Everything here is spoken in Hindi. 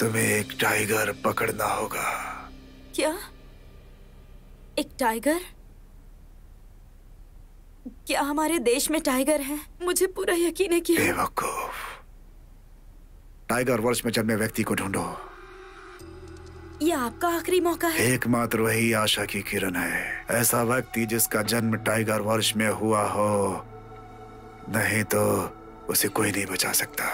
तुम्हें एक टाइगर पकड़ना होगा। क्या? एक टाइगर क्या हमारे देश में टाइगर हैं? मुझे पूरा यकीन है कि बेवकूफ़। टाइगर वर्ष में जन्मे व्यक्ति को ढूंढो। यह आपका आखिरी मौका है। एकमात्र वही आशा की किरण है। ऐसा व्यक्ति जिसका जन्म टाइगर वर्ष में हुआ हो नहीं तो उसे कोई नहीं बचा सकता।